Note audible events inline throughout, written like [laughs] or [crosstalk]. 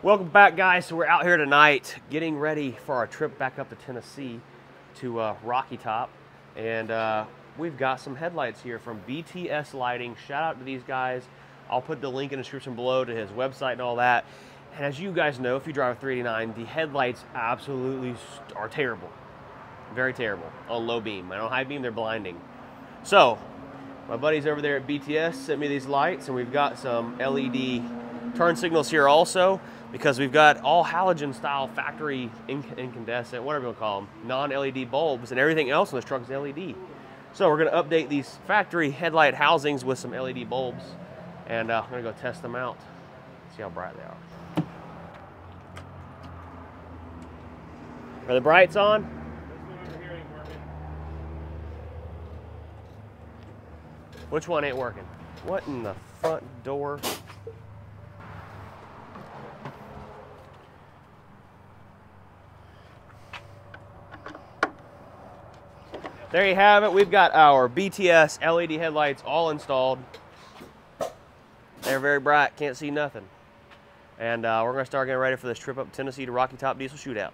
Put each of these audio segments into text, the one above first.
Welcome back, guys. So we're out here tonight getting ready for our trip back up to Tennessee to uh, Rocky Top. And uh, we've got some headlights here from BTS Lighting. Shout out to these guys. I'll put the link in the description below to his website and all that. And as you guys know, if you drive a 389, the headlights absolutely are terrible. Very terrible on low beam. And on high beam, they're blinding. So, my buddies over there at BTS sent me these lights, and we've got some LED turn signals here also because we've got all halogen style factory incandescent, whatever you call them, non-LED bulbs, and everything else on this truck is LED. So we're going to update these factory headlight housings with some LED bulbs, and uh, I'm going to go test them out, see how bright they are. Are the brights on? Which one ain't working? What in the front door? There you have it. We've got our BTS LED headlights all installed. They're very bright, can't see nothing. And uh, we're gonna start getting ready for this trip up Tennessee to Rocky Top Diesel Shootout.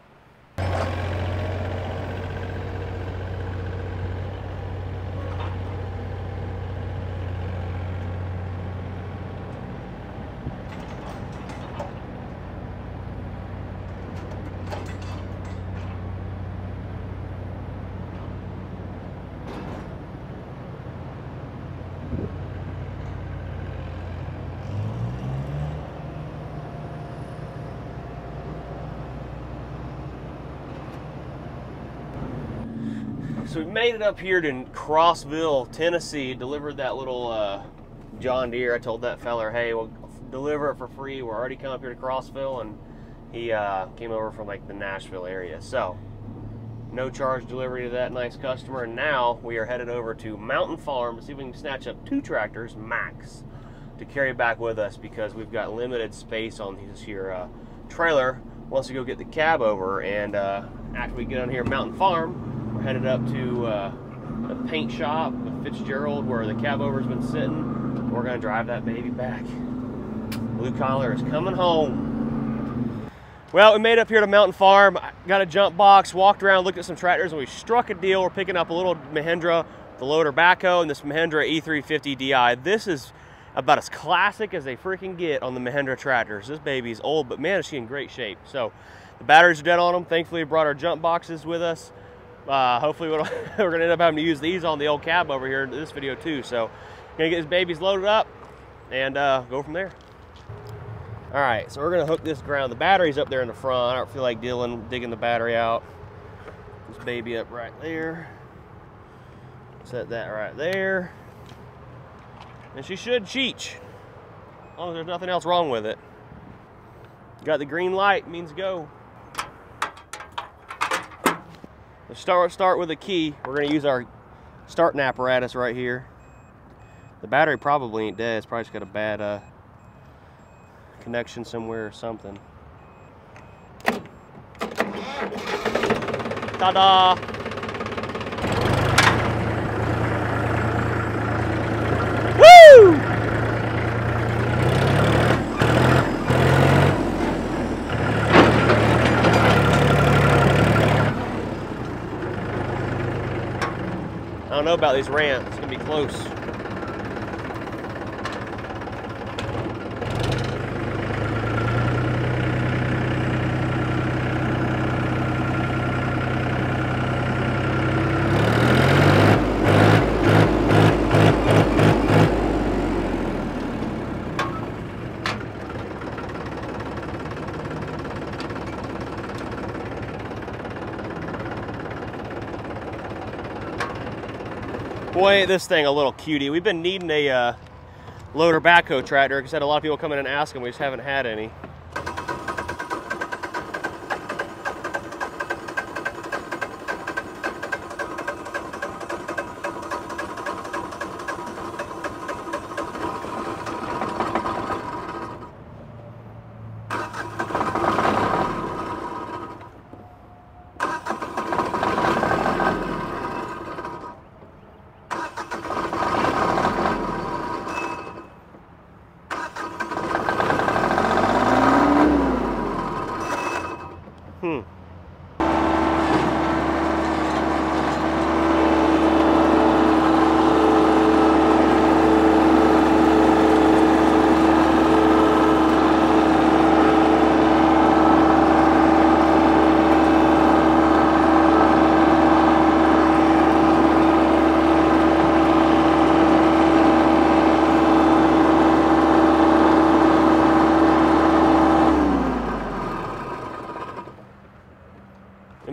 So we made it up here to Crossville, Tennessee. Delivered that little uh, John Deere. I told that feller, hey, we'll deliver it for free. We're already coming up here to Crossville, and he uh, came over from like the Nashville area. So no charge delivery to that nice customer. And now we are headed over to Mountain Farm to see if we can snatch up two tractors max to carry back with us because we've got limited space on this here uh, trailer once we go get the cab over. And uh, after we get on here Mountain Farm, headed up to uh, the paint shop with Fitzgerald where the cab over's been sitting. We're gonna drive that baby back. Blue collar is coming home. Well, we made up here to Mountain Farm, got a jump box, walked around, looked at some tractors, and we struck a deal. We're picking up a little Mahindra, the loader backhoe, and this Mahindra E350 Di. This is about as classic as they freaking get on the Mahindra tractors. This baby's old, but man, is she in great shape. So the batteries are dead on them. Thankfully, we brought our jump boxes with us uh, hopefully we're [laughs] going to end up having to use these on the old cab over here in this video too. So going to get these babies loaded up and uh, go from there. All right, so we're going to hook this ground. The battery's up there in the front. I don't feel like dealing, digging the battery out. This baby up right there. Set that right there. And she should cheech. As long as there's nothing else wrong with it. Got the green light, means go. Let's start, start with a key. We're gonna use our starting apparatus right here. The battery probably ain't dead. It's probably just got a bad uh, connection somewhere or something. Ta-da! Don't know about these ramps. It's to be close. Ain't this thing a little cutie. We've been needing a uh, loader backhoe tractor because had a lot of people come in and ask, and we just haven't had any.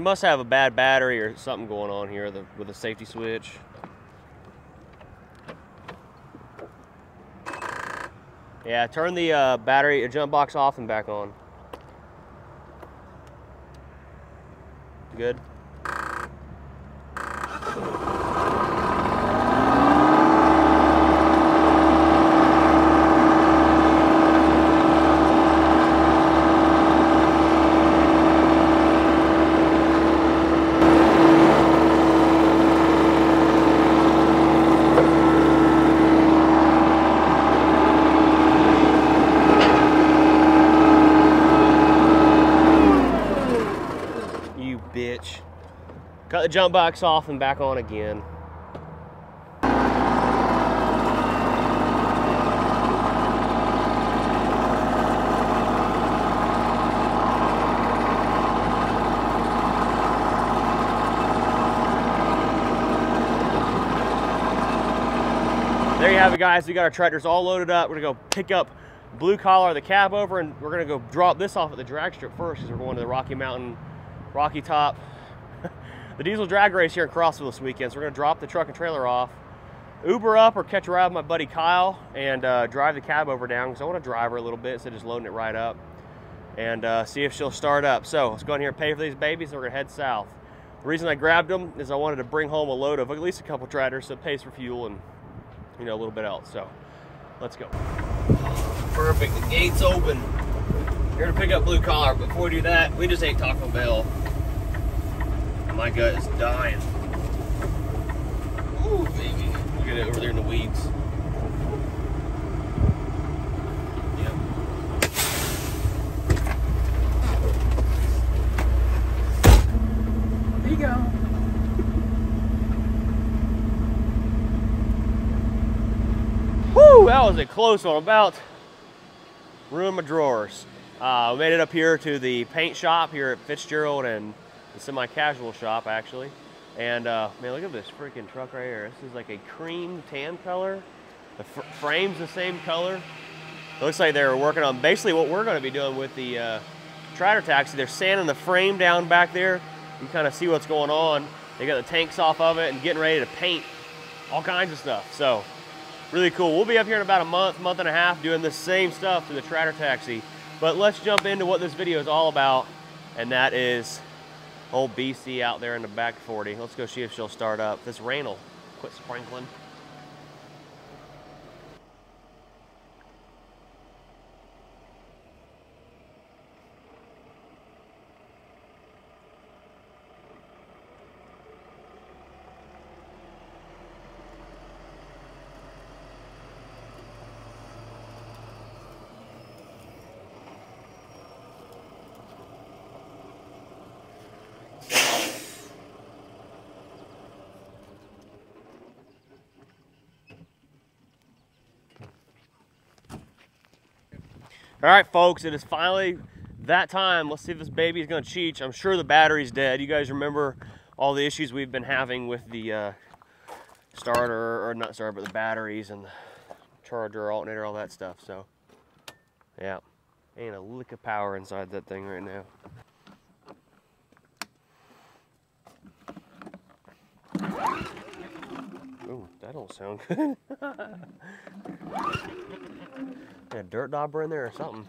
It must have a bad battery or something going on here with the safety switch. Yeah, turn the uh, battery, uh, jump box off and back on. Good. You bitch. The jump box off and back on again. There you have it, guys. We got our tractors all loaded up. We're gonna go pick up blue collar, the cab over, and we're gonna go drop this off at the drag strip first because we're going to the Rocky Mountain, Rocky Top, the diesel drag race here in Crossville this weekend. So we're gonna drop the truck and trailer off, Uber up or catch a ride with my buddy Kyle, and uh, drive the cab over down because I want to drive her a little bit instead of just loading it right up, and uh, see if she'll start up. So let's go in here and pay for these babies, and we're gonna head south. The reason I grabbed them is I wanted to bring home a load of at least a couple tractors, so it pays for fuel and you know a little bit else. So let's go. Perfect. The gate's open. Here to pick up blue collar. Before we do that, we just ate Taco Bell. My gut is dying. Ooh, baby. Look at it over there in the weeds. Yep. There you go. Whew, that was a close one. About ruined my drawers. Uh, we made it up here to the paint shop here at Fitzgerald and the semi-casual shop actually. And uh, man, look at this freaking truck right here. This is like a cream tan color. The fr frame's the same color. It looks like they're working on basically what we're going to be doing with the uh, Trader Taxi. They're sanding the frame down back there. You kind of see what's going on. They got the tanks off of it and getting ready to paint all kinds of stuff. So really cool. We'll be up here in about a month, month and a half doing the same stuff to the Trader Taxi. But let's jump into what this video is all about, and that is old BC out there in the back 40. Let's go see if she'll start up. This rain will quit sprinkling. All right, folks, it is finally that time. Let's see if this baby is to cheech. I'm sure the battery's dead. You guys remember all the issues we've been having with the uh, starter, or not starter, but the batteries and the charger, alternator, all that stuff. So, yeah, ain't a lick of power inside that thing right now. Ooh, that don't sound good. [laughs] Got a dirt dauber in there or something.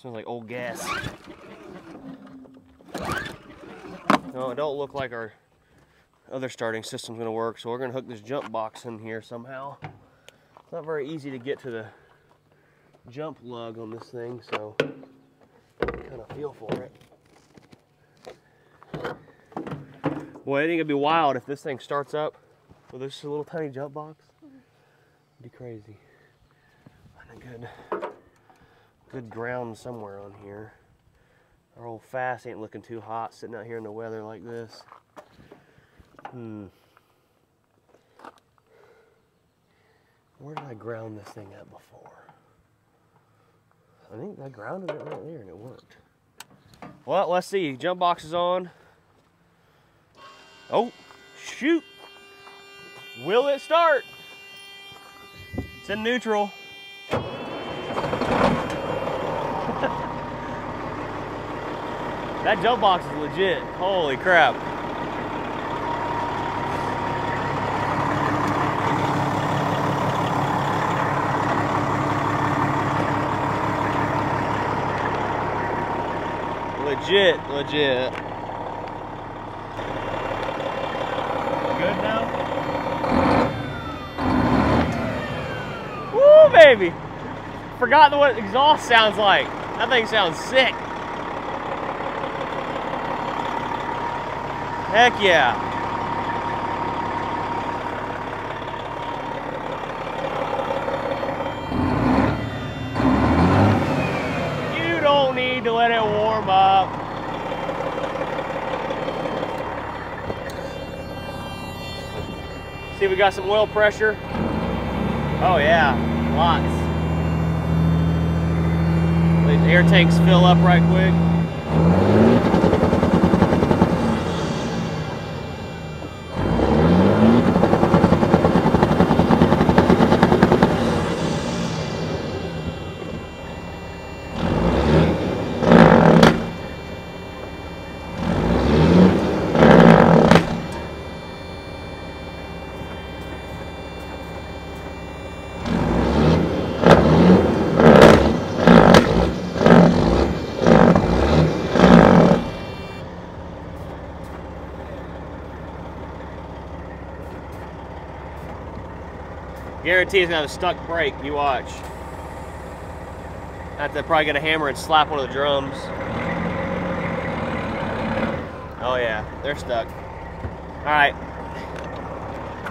Smells like old gas. No, it don't look like our other starting system's gonna work, so we're gonna hook this jump box in here somehow. It's not very easy to get to the jump lug on this thing, so kind of feel for it. Boy, I think it'd be wild if this thing starts up with this little tiny jump box. It'd be crazy. find a good, good ground somewhere on here. Our old fast ain't looking too hot sitting out here in the weather like this. Hmm. Where did I ground this thing at before? I think I grounded it right there and it worked. Well, let's see. Jump box is on. Oh, shoot. Will it start? It's in neutral. [laughs] that jump box is legit. Holy crap. Legit, legit. Good now? Woo, baby! Forgot what exhaust sounds like. That thing sounds sick. Heck yeah. You don't need to let it warm up. See, we got some oil pressure. Oh yeah, lots. These air tanks fill up right quick. Guarantee it's gonna have a stuck brake. You watch. Have to probably get a hammer and slap one of the drums. Oh yeah, they're stuck. All right.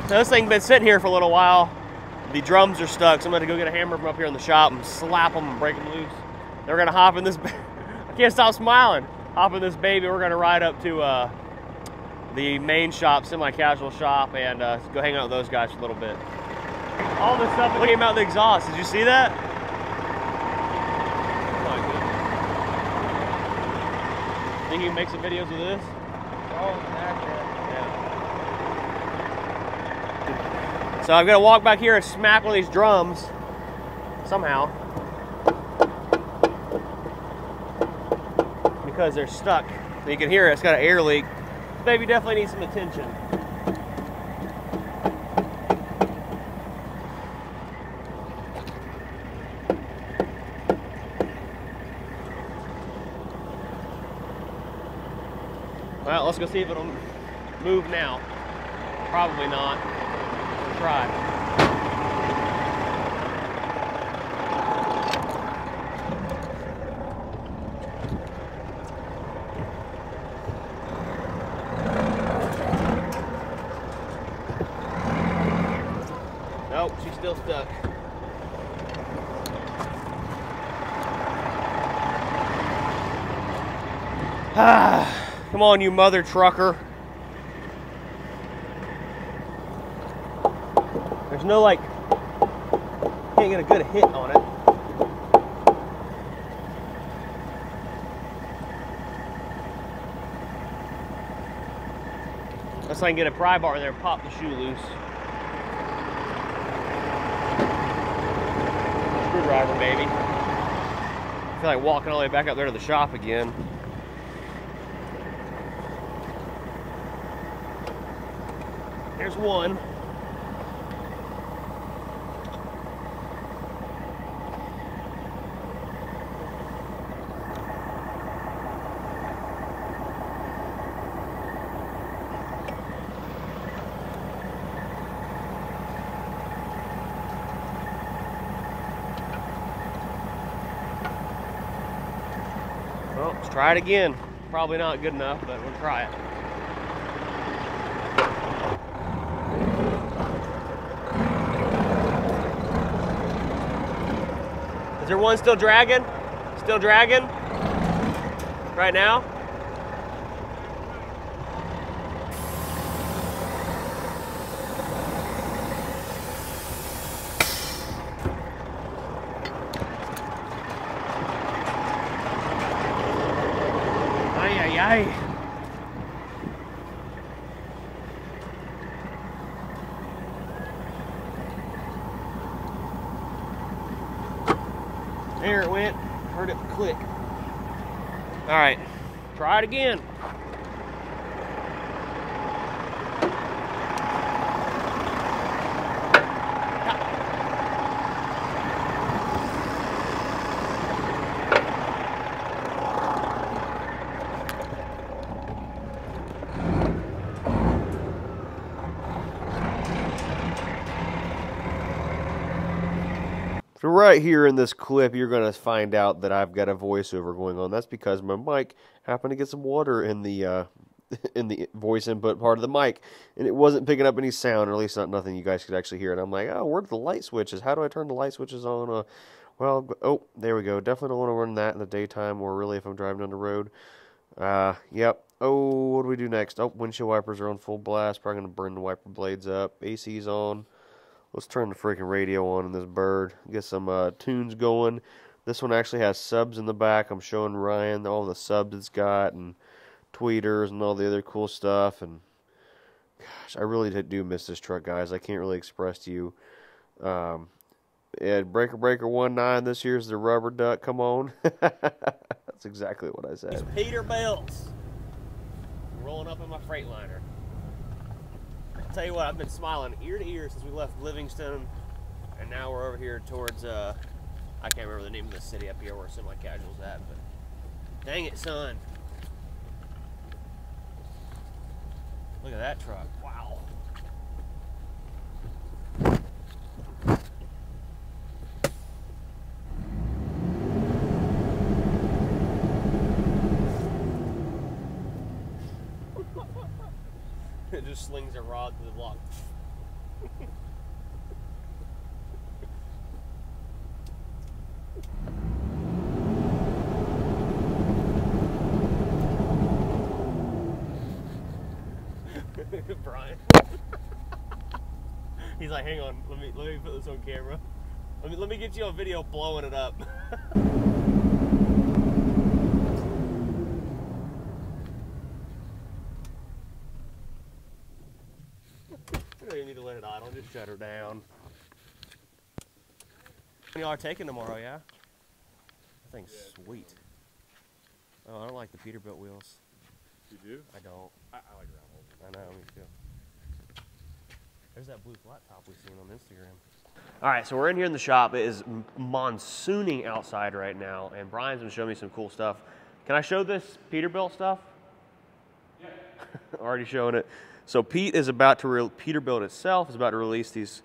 So this thing's been sitting here for a little while. The drums are stuck, so I'm gonna go get a hammer from up here in the shop and slap them and break them loose. Then we're gonna hop in this. [laughs] I can't stop smiling. Hop in this baby. We're gonna ride up to uh, the main shop, semi-casual shop, and uh, go hang out with those guys for a little bit. All the stuff that came out the exhaust. Did you see that? Think you can make some videos with this? Oh, Yeah. So I've got to walk back here and smack one of these drums somehow because they're stuck. You can hear it. It's got an air leak. Baby definitely needs some attention. Go see if it'll move now. Probably not. We'll try. Nope, she's still stuck. Ah, come on, you mother trucker. There's no like, can't get a good hit on it. Unless I can get a pry bar in there and pop the shoe loose. Screwdriver, baby. I feel like walking all the way back up there to the shop again. There's one. Well, let's try it again. Probably not good enough, but we'll try it. One still dragging? Still dragging? Right now? There it went. Heard it click. All right, try it again. So right here in this clip, you're going to find out that I've got a voiceover going on. That's because my mic happened to get some water in the uh, [laughs] in the voice input part of the mic, and it wasn't picking up any sound, or at least not nothing you guys could actually hear. And I'm like, oh, where are the light switches? How do I turn the light switches on? Uh, well, oh, there we go. Definitely don't want to run that in the daytime, or really if I'm driving on the road. Uh, yep. Oh, what do we do next? Oh, windshield wipers are on full blast. Probably gonna burn the wiper blades up. AC's on. Let's turn the freaking radio on in this bird. Get some uh, tunes going. This one actually has subs in the back. I'm showing Ryan all the subs it's got and tweeters and all the other cool stuff. And gosh, I really do miss this truck, guys. I can't really express to you. Um, yeah, Breaker Breaker one nine this year's the rubber duck. Come on, [laughs] that's exactly what I said. Peterbilts rolling up in my Freightliner. I'll tell you what, I've been smiling ear to ear since we left Livingston, and now we're over here towards, uh, I can't remember the name of the city up here where Semi Casual's at, but dang it, son. Look at that truck. Wow. It just slings a rod through the. [laughs] Brian. He's like, hang on, let me let me put this on camera. Let me let me get you a video blowing it up. [laughs] You don't even need to let it idle, just shut her down. Y'all are taking tomorrow, yeah? That thing's sweet. Oh, I don't like the Peterbilt wheels. You do? I don't. I, I like round holes. I know, me too. There's that blue flat top we've seen on Instagram. All right, so we're in here in the shop. It is monsooning outside right now, and Brian's gonna show me some cool stuff. Can I show this Peterbilt stuff? Yeah. [laughs] Already showing it. So Pete is about to re- Peterbilt itself is about to release these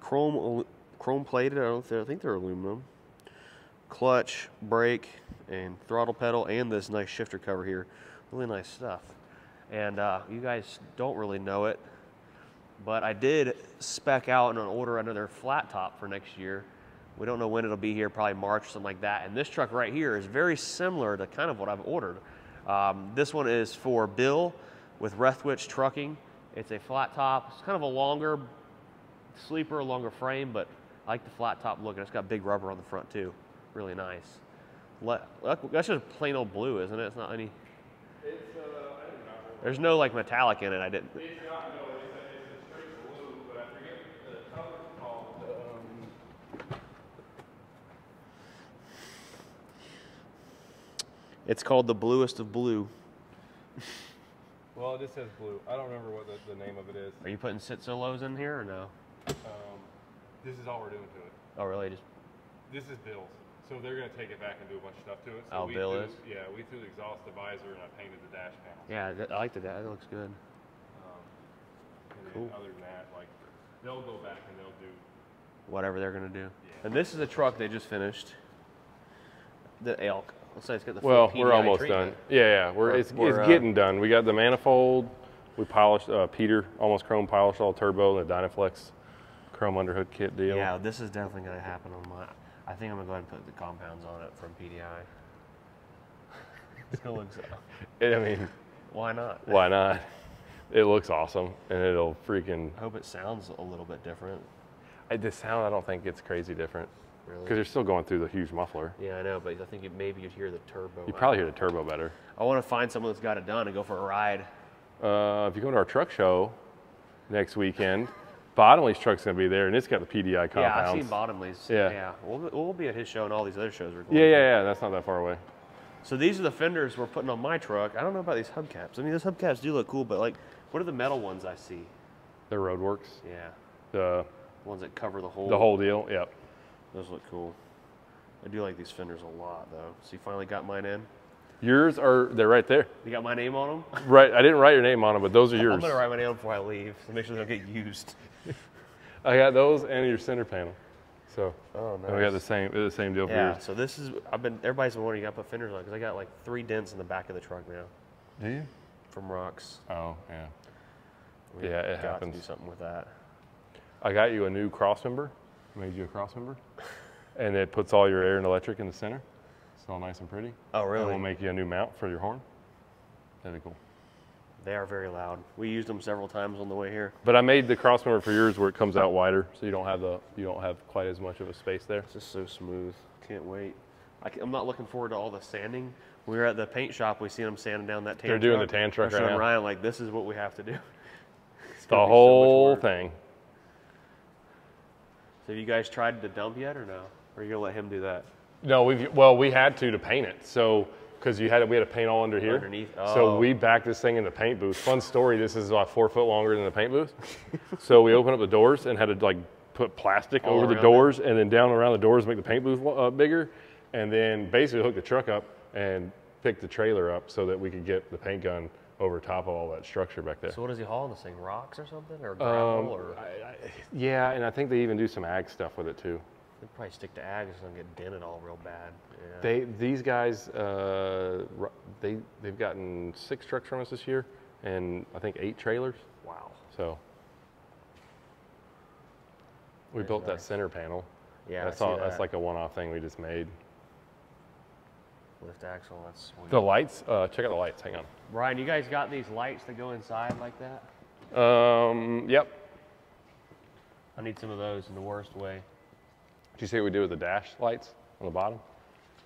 chrome chrome plated. I don't think, I think they're aluminum. Clutch, brake, and throttle pedal, and this nice shifter cover here. Really nice stuff. And uh, you guys don't really know it, but I did spec out and order another flat top for next year. We don't know when it'll be here, probably March something like that. And this truck right here is very similar to kind of what I've ordered. Um, this one is for Bill with Rethwich Trucking. It's a flat top. It's kind of a longer sleeper, a longer frame, but I like the flat top look. And it's got big rubber on the front too. Really nice. That's just plain old blue, isn't it? It's not any. It's, uh, I didn't know. There's no like metallic in it. I didn't. It's not, no, it's a, it's a straight blue, but I forget the color called. Um, It's called the bluest of blue. [laughs] well, it just says blue. I don't remember what the, the name of it is. Are you putting sit solos in here or no? Um, this is all we're doing to it. Oh, really? Just This is Bill's. So they're going to take it back and do a bunch of stuff to it. So Oh, we Bill threw, is? Yeah, we threw the exhaust divisor and I painted the dash panel. yeah. I like the dash. That looks good. Um, Cool. other than that, like, they'll go back and they'll do Whatever they're gonna do. Yeah. And this is a truck they just finished. The elk. Let's say it's got the full Well, we're almost treatment. done. Yeah, yeah, we're it's, it's uh, getting done. We got the manifold. We polished. Uh, Peter almost chrome polished all turbo and the Dynaflex chrome underhood kit deal. Yeah, this is definitely gonna happen on my. I think I'm gonna go ahead and put the compounds on it from PDI. [laughs] it's gonna look so. I mean, Why not? why not? It looks awesome, and it'll freaking. I hope it sounds a little bit different. I, the sound, I don't think it's crazy different Really. because you're still going through the huge muffler. Yeah, I know, but I think it, maybe you'd hear the turbo. You probably hear the turbo better. I want to find someone that's got it done and go for a ride. Uh, if you go to our truck show next weekend, Bottomley's truck's gonna be there, and it's got the PDI compounds. Yeah, I've seen Bottomley's. Yeah. yeah. We'll, we'll be at his show and all these other shows we're going. Yeah, to. yeah, yeah. That's not that far away. So these are the fenders we're putting on my truck. I don't know about these hubcaps. I mean, those hubcaps do look cool, but like, what are the metal ones I see? The Roadworks, Yeah, the ones that cover the whole. the whole deal. Yep. Those look cool. I do like these fenders a lot, though. So you finally got mine in. Yours are they're right there. You got my name on them. [laughs] Right. I didn't write your name on them, but those are yours. I'm gonna write my name before I leave to make sure they don't get used. [laughs] I got those and your center panel. So Oh and we got the same the same deal for Yeah. yours. So this is. I've been. Everybody's been wondering. You got to put fenders on because I got like three dents in the back of the truck now Do you? from rocks. Oh yeah. We Yeah, it got happens. To do something with that. I got you a new cross member. Made you a cross member, [laughs] and it puts all your air and electric in the center. It's all nice and pretty. Oh And really? we'll make you a new mount for your horn. That'd be cool. They are very loud. We used them several times on the way here. But I made the cross member for yours where it comes out wider, so you don't have the you don't have quite as much of a space there. It's just so smooth. Can't wait. I am not looking forward to all the sanding. We were at the paint shop. We seen them sanding down that tan. They're doing truck. the tan truck right now. Ryan like this is what we have to do. [laughs] It's The gonna so whole thing. So have you guys tried to dump yet or no? Or are you gonna let him do that? No, we've well we had to to paint it. So because you had we had to paint all under here. Underneath? So Oh. we backed this thing in the paint booth. Fun story. This is about four foot longer than the paint booth. so we opened up the doors and had to like put plastic All over the doors and then down around the doors make the paint booth uh, bigger, and then basically hook the truck up and pick the trailer up so that we could get the paint gun over top of all that structure back there. So what does he haul in this thing? Rocks or something? Or gravel? Um, or I, I, yeah, and I think they even do some ag stuff with it too. they'd probably stick to ag so don't get dented all real bad. Yeah. They these guys uh, they they've gotten six trucks from us this year, and I think eight trailers. wow. So we built that center panel. Yeah, that's all. That's like a one-off thing we just made. Lift axle. That's sweet. The lights. Uh, check out the lights. Hang on. Ryan, you guys got these lights that go inside like that? Um, yep. I need some of those in the worst way. Did you see what we did with the dash lights on the bottom?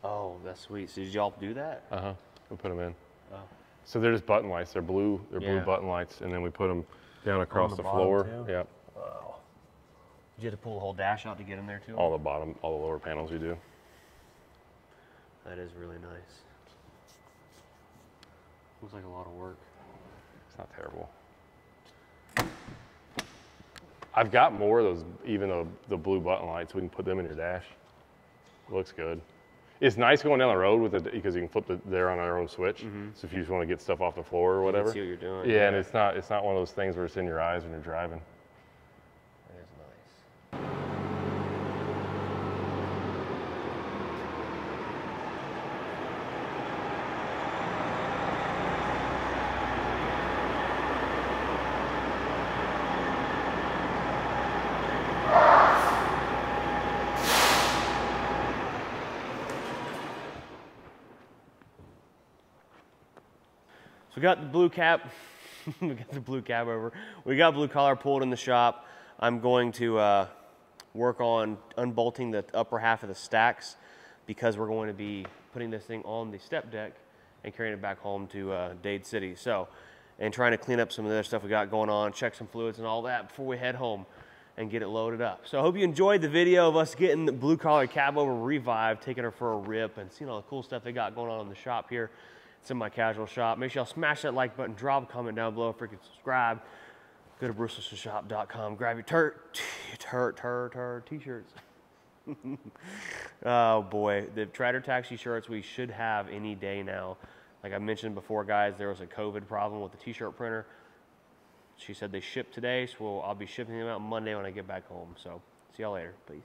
Oh, that's sweet. So did y'all do that? Uh huh. We put them in. Oh. So they're just button lights. They're blue. They're blue button lights, and then we put them down across the the, floor. too? Yep. Wow. Did you have to pull the whole dash out to get in there too? All the bottom, all the lower panels we do. That is really nice. Looks like a lot of work. It's not terrible. I've got more of those, even though the blue button lights, we can put them in your dash. Looks good. It's nice going down the road with it because you can flip it there on our own switch. So if you just want to get stuff off the floor or Mm-hmm. You can whatever. see what you're doing. Yeah, and it's not it's not one of those things where it's in your eyes when you're driving. That is nice. So we got the blue cap. [laughs] we got the blue cab over. We got blue collar pulled in the shop. I'm going to uh, work on unbolting the upper half of the stacks because we're going to be putting this thing on the step deck and carrying it back home to uh, Dade City. So, and trying to clean up some of the other stuff we got going on, check some fluids and all that before we head home and get it loaded up. So I hope you enjoyed the video of us getting the blue collar cab over revived, taking her for a rip and seeing all the cool stuff they got going on in the shop here. It's in my casual shop. Make sure y'all smash that like button, drop a comment down below, freaking subscribe. Go to brewstershop.com, grab your turt, turt, turt, turt t-shirts. [laughs] oh boy, the Trader Taxi shirts we should have any day now. Like I mentioned before, guys, there was a COVID problem with the t-shirt printer. She said they ship today, so I'll be shipping them out Monday when I get back home. So see y'all later. Peace.